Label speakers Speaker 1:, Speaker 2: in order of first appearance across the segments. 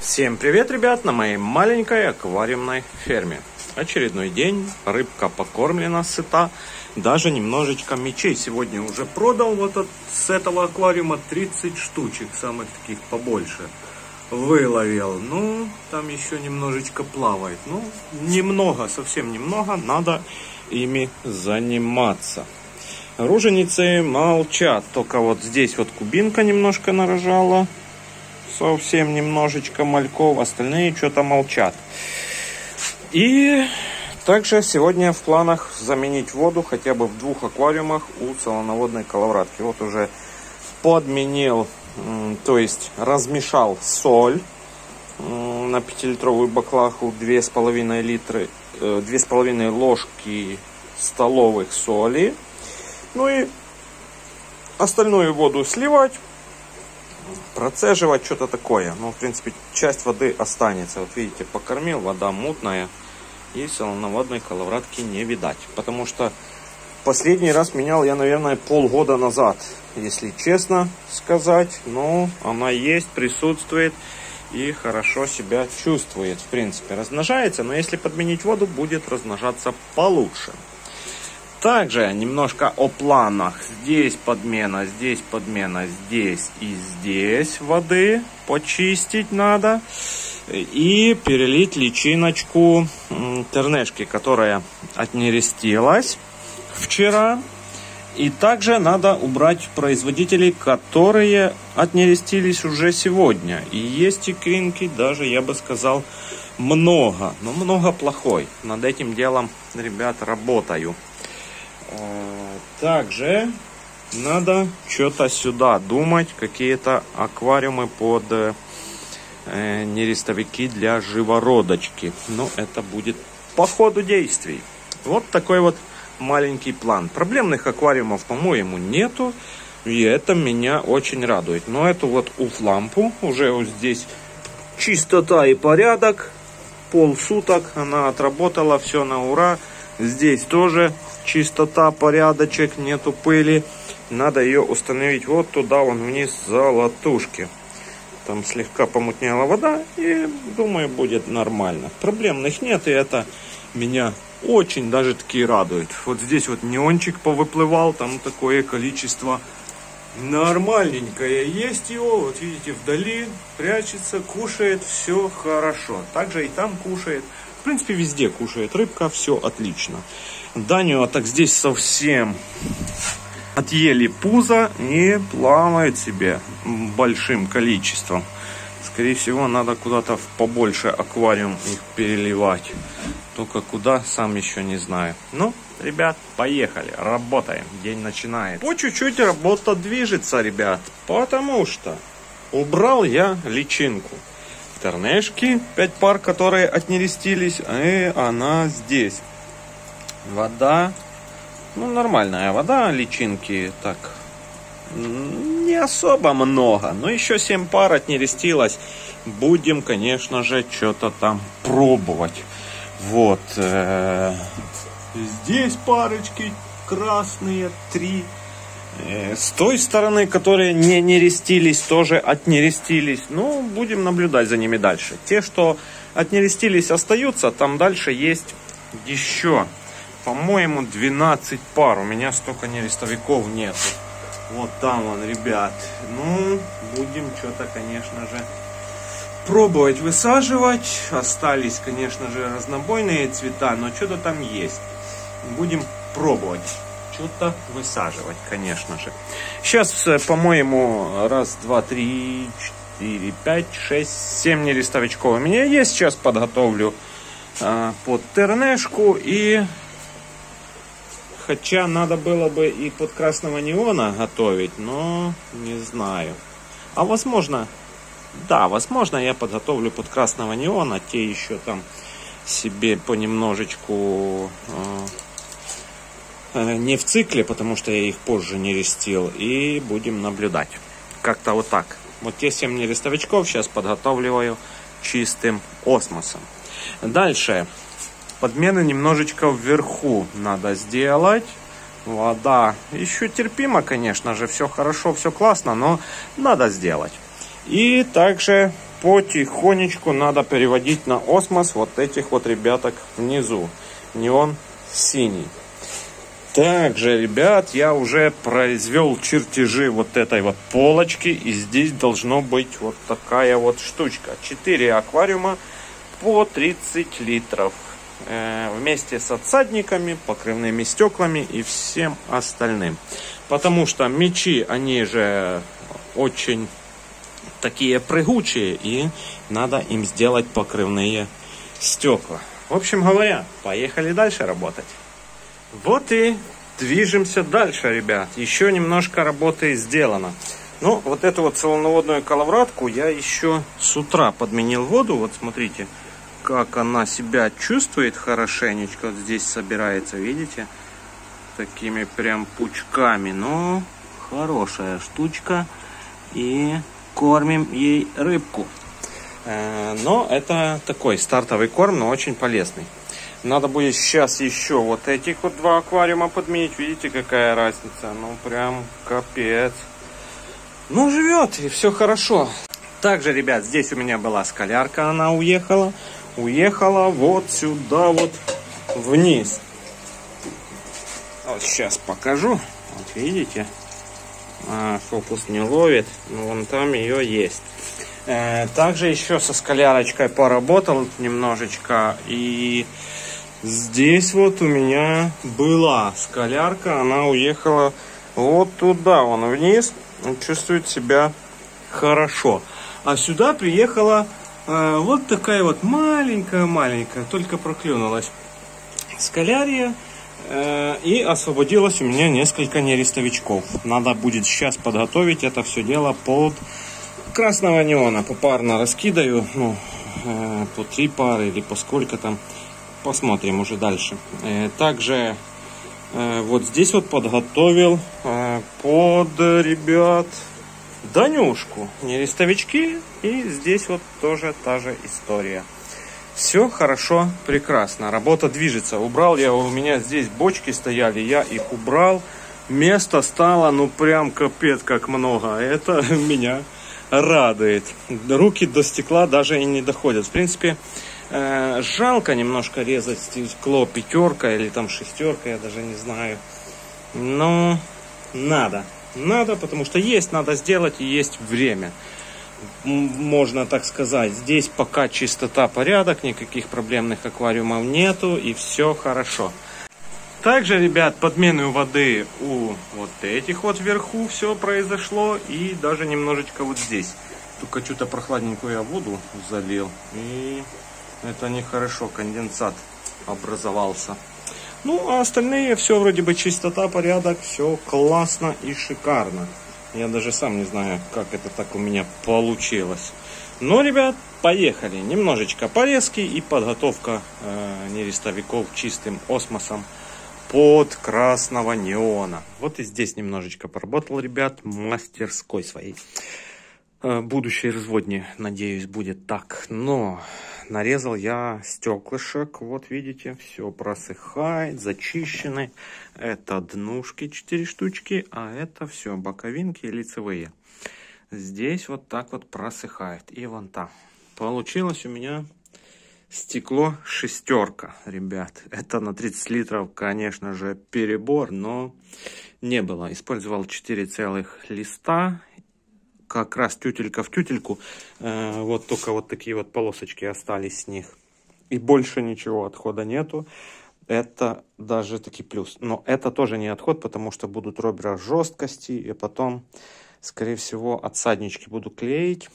Speaker 1: Всем привет, ребят, на моей маленькой аквариумной ферме. Очередной день, рыбка покормлена, сыта, даже немножечко мечей сегодня уже продал вот от, с этого аквариума 30 штучек, самых таких побольше. Выловил, ну, там еще немножечко плавает, ну, немного, совсем немного, надо ими заниматься. Руженицы молчат, только вот здесь вот кубинка немножко нарожала, совсем немножечко мальков, остальные что-то молчат. И также сегодня в планах заменить воду хотя бы в двух аквариумах у солоноводной коловратки. Вот уже подменил, то есть размешал соль на 5-литровую баклаху 2,5 литры, 2,5 э, ложки столовых соли. Ну и остальную воду сливать, процеживать, что-то такое. Ну, в принципе, часть воды останется. Вот видите, покормил, вода мутная. И солоноводной коловратки не видать. Потому что последний раз менял я, наверное, полгода назад. Если честно сказать. Но она есть, присутствует и хорошо себя чувствует. В принципе, размножается. Но если подменить воду, будет размножаться получше. Также немножко о планах. Здесь подмена, здесь подмена, здесь и здесь воды почистить надо. И перелить личиночку тернешки, которая отнерестилась вчера. И также надо убрать производителей, которые отнерестились уже сегодня. И есть икринки, даже я бы сказал, много. Но много плохой. Над этим делом, ребят, работаю. Э, также надо что-то сюда думать, какие-то аквариумы под э, нерестовики для живородочки. Но это будет по ходу действий. Вот такой вот маленький план. Проблемных аквариумов, по-моему, нету. И это меня очень радует. Но эту вот уф-лампу уже вот здесь чистота и порядок. Полсуток она отработала, все на ура. Здесь тоже чистота, порядочек, нету пыли. Надо ее установить вот туда, вон вниз, за латушки. Там слегка помутнела вода, и думаю, будет нормально. Проблемных нет, и это меня очень даже таки радует. Вот здесь вот неончик повыплывал, там такое количество нормальненькое есть его. Вот видите, вдали прячется, кушает, все хорошо. Также и там кушает. В принципе, везде кушает рыбка, все отлично. Данию, а так здесь совсем отъели пузо и плавает себе большим количеством. Скорее всего, надо куда-то в побольше аквариум их переливать. Только куда, сам еще не знаю. Ну, ребят, поехали, работаем. День начинает. По чуть-чуть работа движется, ребят. Потому что убрал я личинку. Тернешки, 5 пар, которые отнерестились, и она здесь. Вода, ну, нормальная вода, личинки так не особо много, но еще 7 пар отнерестилось. Будем, конечно же, что-то там пробовать. Вот. Э, здесь парочки красные, три. Э, с той стороны, которые не нерестились, тоже отнерестились. Ну, будем наблюдать за ними дальше. Те, что отнерестились, остаются. Там дальше есть еще, по-моему, 12 пар. У меня столько нерестовиков нет. Вот там он, ребят. Ну, будем что-то, конечно же, пробовать высаживать. Остались, конечно же, разнобойные цвета, но что-то там есть. Будем пробовать что-то высаживать, конечно же. Сейчас, э, по-моему, раз, два, три, четыре, пять, шесть, семь нерестовичков у меня есть. Сейчас подготовлю э, под тернешку и... Хотя надо было бы и под красного неона готовить, но не знаю. А возможно, да, возможно, я подготовлю под красного неона. Те еще там себе понемножечку э, не в цикле, потому что я их позже не рестил. И будем наблюдать. Как-то вот так. Вот те 7 нерестовичков сейчас подготавливаю чистым осмосом. Дальше. Подмены немножечко вверху надо сделать. Вода еще терпимо, конечно же. Все хорошо, все классно, но надо сделать. И также потихонечку надо переводить на осмос вот этих вот ребяток внизу. Неон синий. Также, ребят, я уже произвел чертежи вот этой вот полочки. И здесь должно быть вот такая вот штучка. 4 аквариума по 30 литров. Э, вместе с отсадниками, покрывными стеклами и всем остальным. Потому что мечи, они же очень такие прыгучие. И надо им сделать покрывные стекла. В общем говоря, поехали дальше работать. Вот и движемся дальше, ребят. Еще немножко работы сделано. Ну, вот эту вот солоноводную коловратку я еще с утра подменил воду. Вот смотрите, как она себя чувствует хорошенечко. Вот здесь собирается, видите? Такими прям пучками. Но хорошая штучка. И кормим ей рыбку. Э, но это такой стартовый корм, но очень полезный. Надо будет сейчас еще вот этих вот два аквариума подменить. Видите, какая разница? Ну, прям капец. Ну, живет, и все хорошо. Также, ребят, здесь у меня была скалярка, она уехала. Уехала вот сюда вот вниз. Вот сейчас покажу. Вот видите? А, фокус не ловит, но вон там ее есть. Э, также еще со скалярочкой поработал немножечко. И Здесь вот у меня была скалярка, она уехала вот туда, он вниз, чувствует себя хорошо. А сюда приехала э, вот такая вот маленькая-маленькая, только проклюнулась скалярия. Э, и освободилось у меня несколько нерестовичков. Надо будет сейчас подготовить это все дело под красного неона. Попарно раскидаю, ну, э, по три пары или по сколько там посмотрим уже дальше. Э, также э, вот здесь вот подготовил э, под ребят Данюшку. Нерестовички. И здесь вот тоже та же история. Все хорошо, прекрасно. Работа движется. Убрал я, у меня здесь бочки стояли, я их убрал. Места стало, ну прям капец как много. Это меня радует. Руки до стекла даже и не доходят. В принципе, Э, жалко немножко резать стекло пятерка или там шестерка, я даже не знаю. Но надо. Надо, потому что есть, надо сделать и есть время. Можно так сказать. Здесь пока чистота, порядок, никаких проблемных аквариумов нету и все хорошо. Также, ребят, подмены воды у вот этих вот вверху все произошло и даже немножечко вот здесь. Только что-то прохладненькую я воду залил и это нехорошо, конденсат образовался. Ну, а остальные все вроде бы чистота, порядок, все классно и шикарно. Я даже сам не знаю, как это так у меня получилось. Но, ребят, поехали. Немножечко порезки и подготовка э, нерестовиков чистым осмосом под красного неона. Вот и здесь немножечко поработал, ребят, мастерской своей. Э, будущий разводни, надеюсь, будет так. Но нарезал я стеклышек. Вот видите, все просыхает, зачищены. Это днушки 4 штучки, а это все боковинки лицевые. Здесь вот так вот просыхает. И вон там. Получилось у меня стекло шестерка, ребят. Это на 30 литров, конечно же, перебор, но не было. Использовал 4 целых листа как раз тютелька в тютельку. Э, вот только вот такие вот полосочки остались с них. И больше ничего отхода нету. Это даже таки плюс. Но это тоже не отход, потому что будут робера жесткости. И потом, скорее всего, отсаднички буду клеить.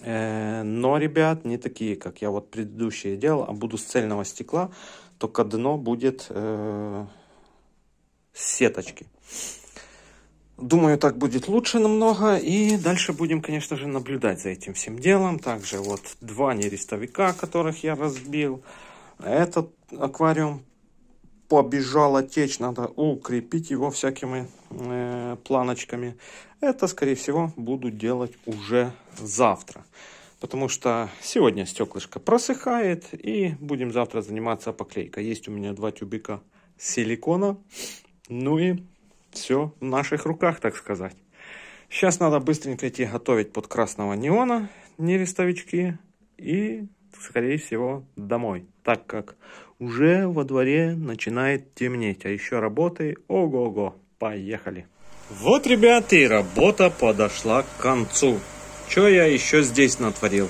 Speaker 1: Э, но, ребят, не такие, как я вот предыдущие делал, а буду с цельного стекла. Только дно будет э, сеточки. Думаю, так будет лучше намного. И дальше будем, конечно же, наблюдать за этим всем делом. Также вот два нерестовика, которых я разбил. Этот аквариум побежала течь. Надо укрепить его всякими э, планочками. Это, скорее всего, буду делать уже завтра. Потому что сегодня стеклышко просыхает. И будем завтра заниматься поклейкой. Есть у меня два тюбика силикона. Ну и все в наших руках, так сказать. Сейчас надо быстренько идти готовить под красного неона нерестовички и, скорее всего, домой, так как уже во дворе начинает темнеть, а еще работы, ого-го, поехали. Вот, ребята, и работа подошла к концу. Что я еще здесь натворил?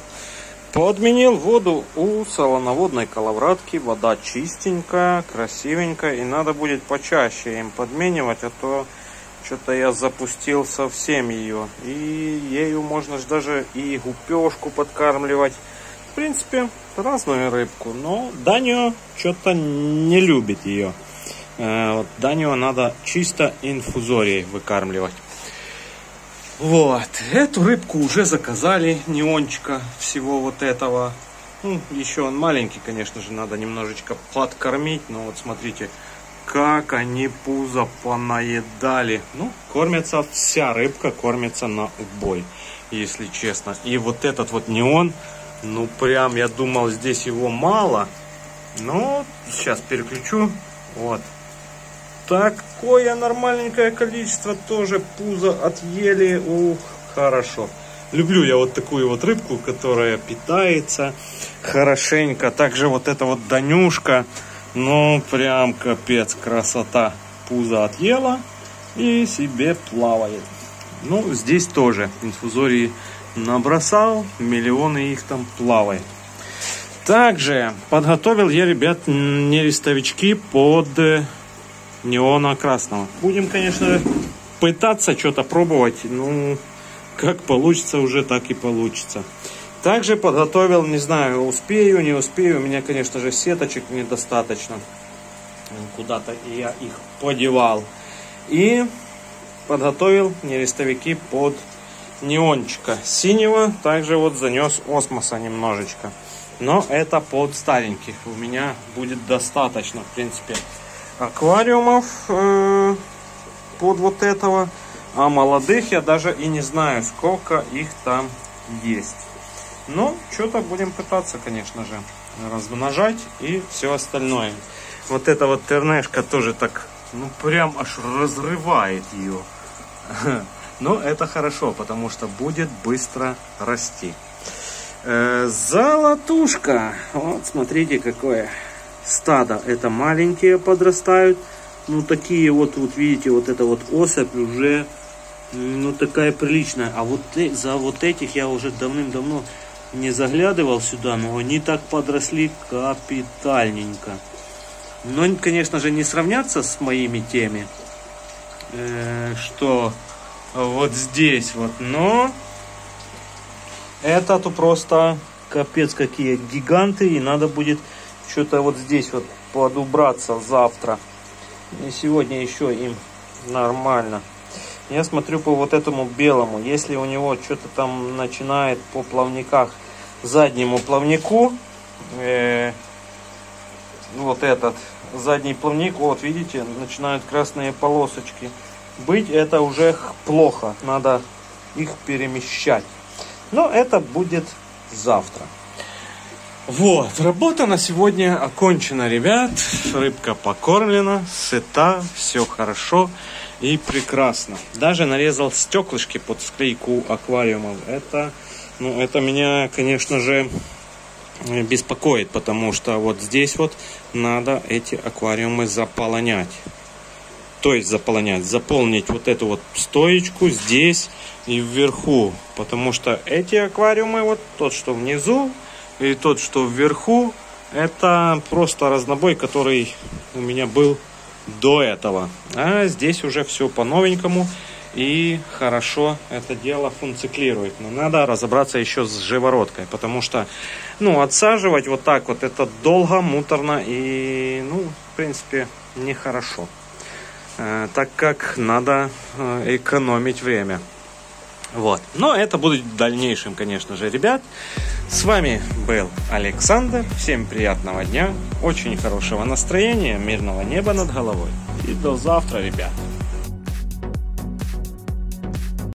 Speaker 1: Подменил воду у солоноводной коловратки. Вода чистенькая, красивенькая. И надо будет почаще им подменивать, а то что-то я запустил совсем ее. И ею можно же даже и гупешку подкармливать. В принципе, разную рыбку. Но Данио что-то не любит ее. Э, вот Данио надо чисто инфузорией выкармливать. Вот, эту рыбку уже заказали, неончика всего вот этого. Ну, еще он маленький, конечно же, надо немножечко подкормить. Но вот смотрите, как они пузо понаедали. Ну, кормится вся рыбка, кормится на убой, если честно. И вот этот вот неон, ну прям я думал здесь его мало. Но сейчас переключу. Вот. Такое нормальненькое количество тоже пузо отъели. Ух, хорошо. Люблю я вот такую вот рыбку, которая питается хорошенько. Также вот эта вот Данюшка. Ну, прям капец, красота. Пузо отъела и себе плавает. Ну, здесь тоже инфузории набросал, миллионы их там плавает. Также подготовил я, ребят, нерестовички под неона красного. Будем, конечно, пытаться что-то пробовать. Ну, как получится, уже так и получится. Также подготовил, не знаю, успею, не успею. У меня, конечно же, сеточек недостаточно. Куда-то я их подевал. И подготовил нерестовики под неончика синего. Также вот занес осмоса немножечко. Но это под стареньких. У меня будет достаточно, в принципе, аквариумов э, под вот этого. А молодых я даже и не знаю, сколько их там есть. Ну, что-то будем пытаться, конечно же, размножать и все остальное. Вот эта вот тернешка тоже так, ну, прям аж разрывает ее. Но это хорошо, потому что будет быстро расти. Э, золотушка. Вот, смотрите, какое стадо. Это маленькие подрастают. Ну, такие вот, вот видите, вот эта вот особь уже, ну, такая приличная. А вот за вот этих я уже давным-давно не заглядывал сюда, но они так подросли капитальненько. Но, конечно же, не сравняться с моими теми, э, что вот здесь вот, но это то просто капец какие гиганты, и надо будет что-то вот здесь вот подубраться завтра. И сегодня еще им нормально. Я смотрю по вот этому белому. Если у него что-то там начинает по плавниках, заднему плавнику, э, вот этот задний плавник, вот видите, начинают красные полосочки быть, это уже плохо. Надо их перемещать. Но это будет завтра. Вот, работа на сегодня окончена, ребят. Рыбка покормлена, сыта, все хорошо и прекрасно. Даже нарезал стеклышки под склейку аквариумов. Это, ну, это меня, конечно же, беспокоит, потому что вот здесь вот надо эти аквариумы заполонять. То есть заполнять, заполнить вот эту вот стоечку здесь и вверху. Потому что эти аквариумы, вот тот, что внизу, и тот, что вверху, это просто разнобой, который у меня был до этого. А здесь уже все по-новенькому и хорошо это дело функционирует. Но надо разобраться еще с живородкой, потому что, ну, отсаживать вот так вот это долго, муторно и, ну, в принципе, нехорошо. Э, так как надо э, экономить время. Вот. Но это будет в дальнейшем, конечно же, ребят. С вами был Александр. Всем приятного дня, очень хорошего настроения, мирного неба над головой. И до завтра, ребят.